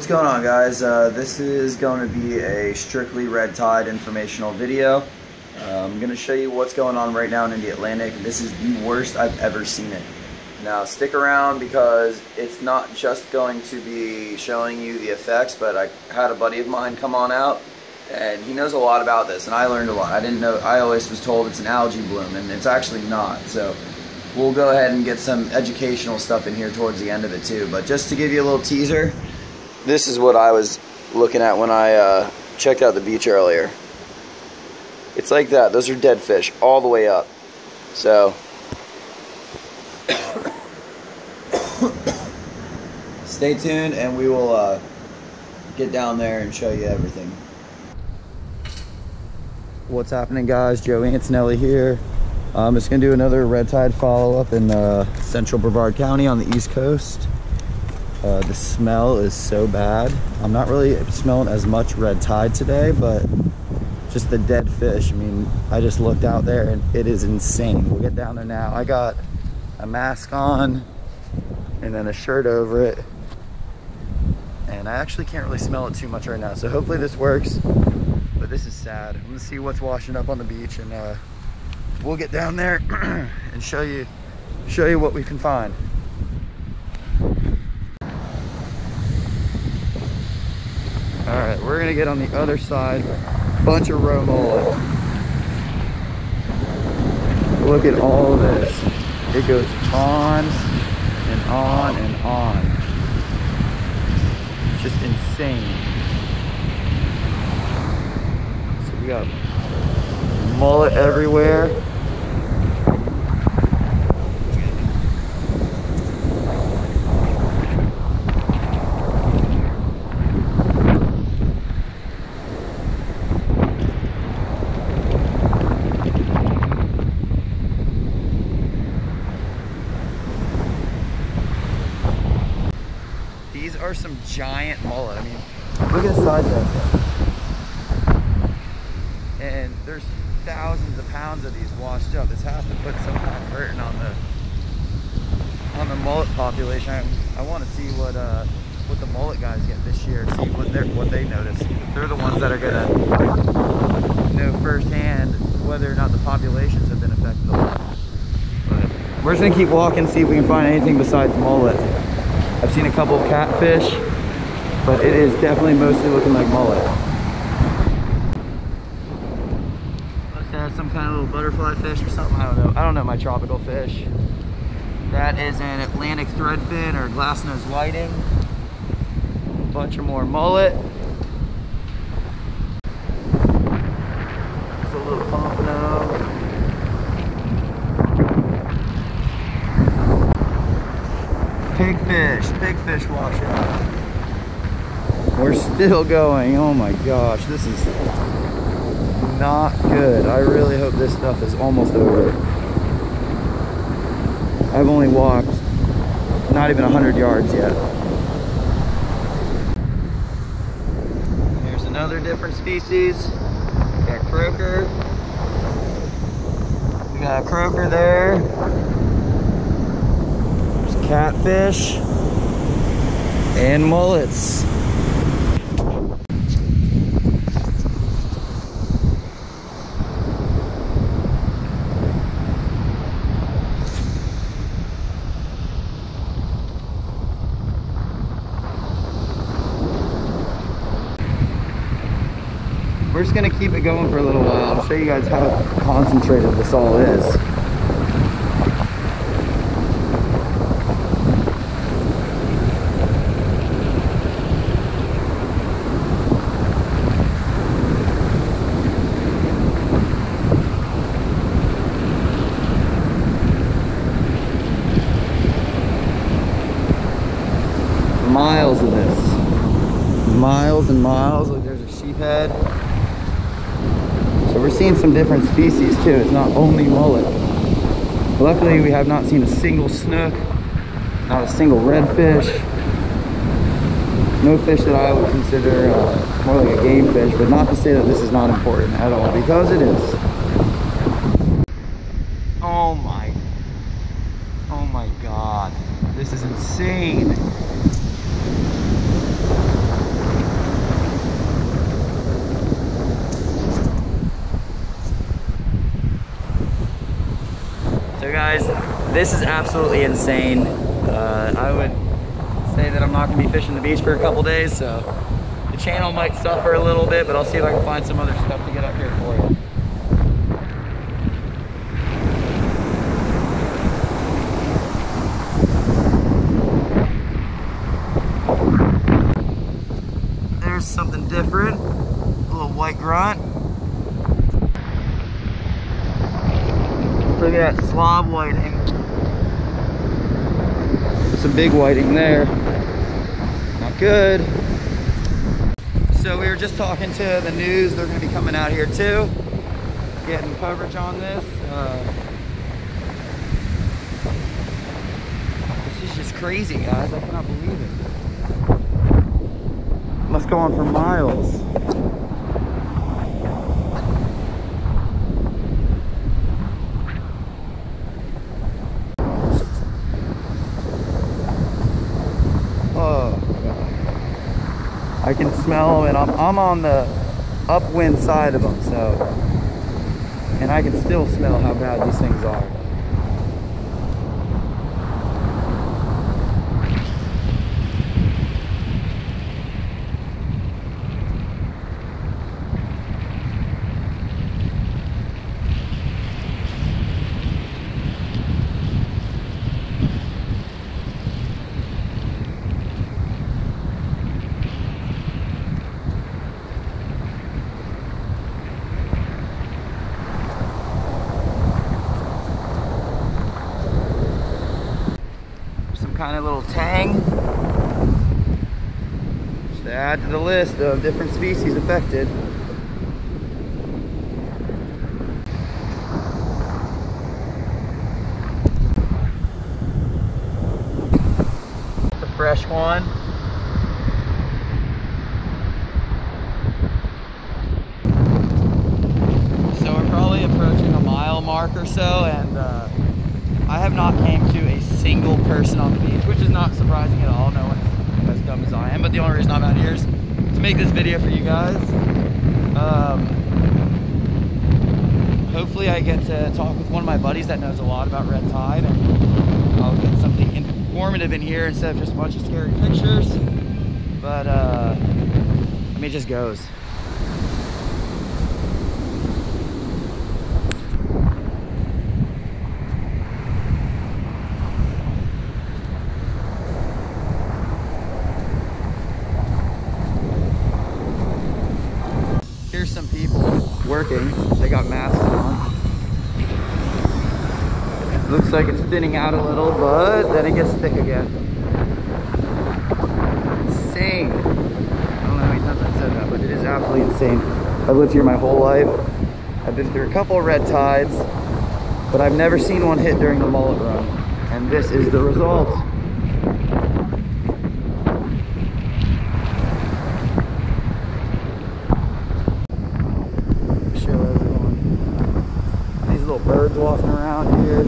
What's going on guys? Uh, this is going to be a strictly red tide informational video. Uh, I'm going to show you what's going on right now in the Atlantic. This is the worst I've ever seen it. Now stick around because it's not just going to be showing you the effects, but I had a buddy of mine come on out and he knows a lot about this and I learned a lot. I didn't know, I always was told it's an algae bloom and it's actually not. So we'll go ahead and get some educational stuff in here towards the end of it too. But just to give you a little teaser, this is what I was looking at when I uh, checked out the beach earlier. It's like that. Those are dead fish all the way up. So stay tuned and we will uh, get down there and show you everything. What's happening guys? Joey Antonelli here. I'm just gonna do another red tide follow-up in uh, central Brevard County on the east coast. Uh, the smell is so bad. I'm not really smelling as much red tide today, but just the dead fish. I mean, I just looked out there and it is insane. We'll get down there now. I got a mask on and then a shirt over it. And I actually can't really smell it too much right now. So hopefully this works, but this is sad. I'm gonna see what's washing up on the beach and uh, we'll get down there and show you, show you what we can find. All right, we're gonna get on the other side. Bunch of mullet. Look at all this. It goes on and on and on. Just insane. So we got mullet everywhere. These are some giant mullet. I mean, look at the size of that thing. And there's thousands of pounds of these washed up. This has to put some kind of burden on the on the mullet population. I, I want to see what uh what the mullet guys get this year. See what they what they notice. They're the ones that are gonna know firsthand whether or not the populations have been affected a lot. But we're just gonna keep walking, see if we can find anything besides mullet. I've seen a couple of catfish, but it is definitely mostly looking like mullet. Must have some kind of little butterfly fish or something. I don't know. I don't know my tropical fish. That is an Atlantic threadfin or glassnose whiting. A bunch of more mullet. Just a little pompano. Pigfish, pigfish washout. We're still going. Oh my gosh, this is not good. I really hope this stuff is almost over. I've only walked not even 100 yards yet. Here's another different species. We got croaker. We got a croaker there. Catfish and mullets. We're just gonna keep it going for a little while. I'll show you guys how concentrated this all is. Miles of this. Miles and miles. Look, there's a sheephead. So we're seeing some different species too. It's not only mullet. Luckily, we have not seen a single snook, not a single redfish. No fish that I would consider uh, more like a game fish, but not to say that this is not important at all, because it is. Oh my Oh my god. This is insane. So guys, this is absolutely insane. Uh, I would say that I'm not gonna be fishing the beach for a couple days, so the channel might suffer a little bit, but I'll see if I can find some other stuff to get up here for you. There's something different, a little white grunt. Look at that slob whiting. Some big whiting there. Not good. So we were just talking to the news. They're going to be coming out here too, getting coverage on this. Uh, this is just crazy, guys. I cannot believe it. Must go on for miles. Oh, I can smell them, and I'm, I'm on the upwind side of them, so, and I can still smell how bad these things are. Some kind of little tang. Just to add to the list of different species affected. The fresh one. So we're probably approaching a mile mark or so, and uh, I have not came to a single person on the beach, which is not surprising at all. No one's as dumb as I am, but the only reason I'm out here is to make this video for you guys. Um, hopefully I get to talk with one of my buddies that knows a lot about red tide, and I'll get something informative in here instead of just a bunch of scary pictures. But, uh, I mean, it just goes. Here's some people working. They got masks on. Looks like it's thinning out a little, but then it gets thick again. Insane. I don't know how many times I said that, but it is absolutely insane. I've lived here my whole life. I've been through a couple of red tides, but I've never seen one hit during the mullet run. And this is the result. show everyone. These little birds walking around here.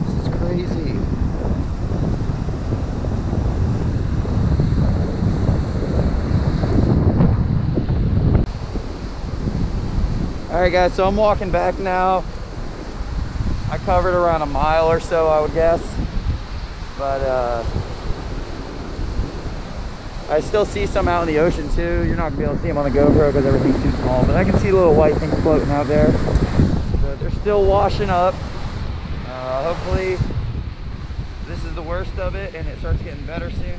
This is crazy. All right, guys, so I'm walking back now. I covered around a mile or so, I would guess. But, uh, I still see some out in the ocean too. You're not gonna be able to see them on the GoPro because everything's too small, but I can see little white things floating out there. They're still washing up. Uh, hopefully this is the worst of it and it starts getting better soon.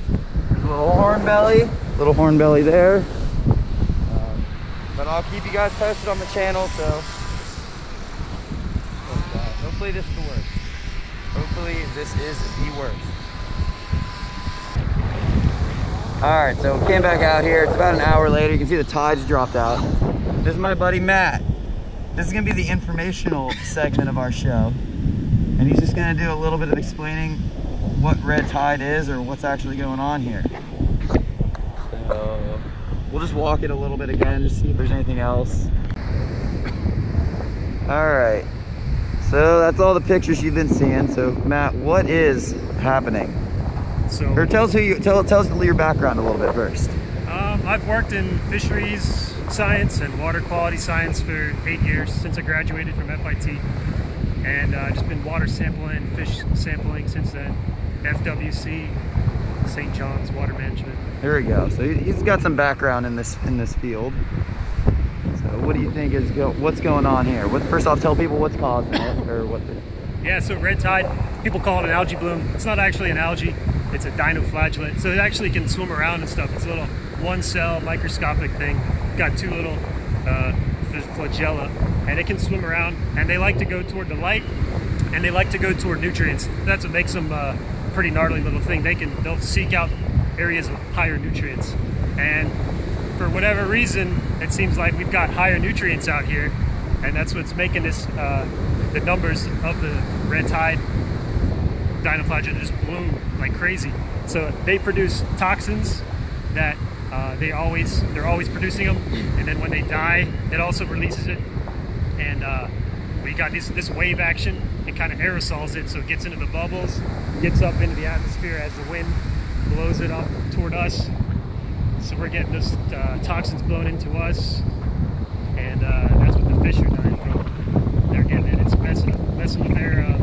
Little horn belly, little horn belly there. But I'll keep you guys posted on the channel, so hopefully this is the worst. Hopefully this is the worst. All right, so we came back out here. It's about an hour later. You can see the tides dropped out. This is my buddy Matt. This is gonna be the informational segment of our show. And he's just gonna do a little bit of explaining what red tide is or what's actually going on here. We'll just walk it a little bit again, just see if there's anything else. All right, So that's all the pictures you've been seeing. So Matt, what is happening? So, Or tell us who you tell tell us your background a little bit first. um, I've worked in fisheries science and water quality science for eight years since I graduated from FIT, and uh, just been water sampling, fish sampling since then. FWC, St. John's Water Management. There we go. So he- he's got some background in this in this field. So what do you think is go, what's going on here? What, first off, tell people what's causing it or what. The, Yeah, so red tide, people call it an algae bloom. It's not actually an algae, it's a dinoflagellate. So it actually can swim around and stuff. It's a little one cell microscopic thing. Got two little uh, flagella, and it can swim around. And they like to go toward the light, and they like to go toward nutrients. That's what makes them uh, pretty gnarly little thing. They can they'll seek out areas of higher nutrients, and for whatever reason, it seems like we've got higher nutrients out here, and that's what's making this uh, the numbers of the red tide dinoflagellate just bloom like crazy. So they produce toxins that uh, they always they're always producing them, and then when they die, it also releases it, and uh, we got this this wave action. It kind of aerosols it, so it gets into the bubbles, gets up into the atmosphere as the wind blows it up toward us. So we're getting those uh, toxins blown into us, and uh, that's what the fish are dying from. They're getting it. It's messing messing with their uh,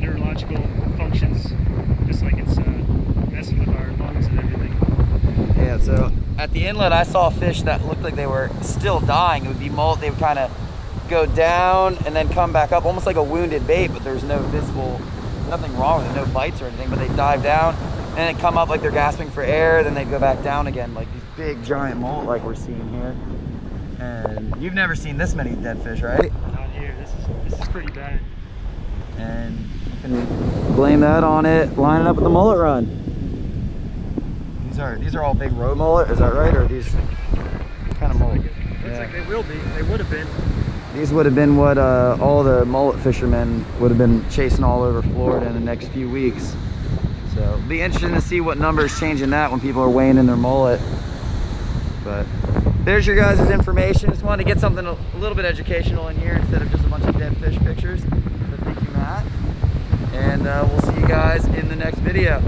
neurological functions, just like it's uh, messing with our lungs and everything. yeah. So at the inlet, I saw fish that looked like they were still dying. It would be mullet. They would kind of go down and then come back up, almost like a wounded bait, but there's no visible, nothing wrong with it, no bites or anything. But they dive down and then come up like they're gasping for air. Then they go back down again, like these big giant mullet, like we're seeing here. And you've never seen this many dead fish, right? Out here, this is this is pretty bad. and you can blame that on it. lining up with the mullet run. These are these are all big roe mullet, is that right? Or are these kind of mullet? Looks Yeah. like they will be. They would have been. These would have been what uh, all the mullet fishermen would have been chasing all over Florida in the next few weeks. So it'll be interesting to see what numbers change in that when people are weighing in their mullet. But there's your guys' information. Just wanted to get something a, little bit educational in here instead of just a bunch of dead fish pictures. So thank you, Matt. And uh, we'll see you guys in the next video.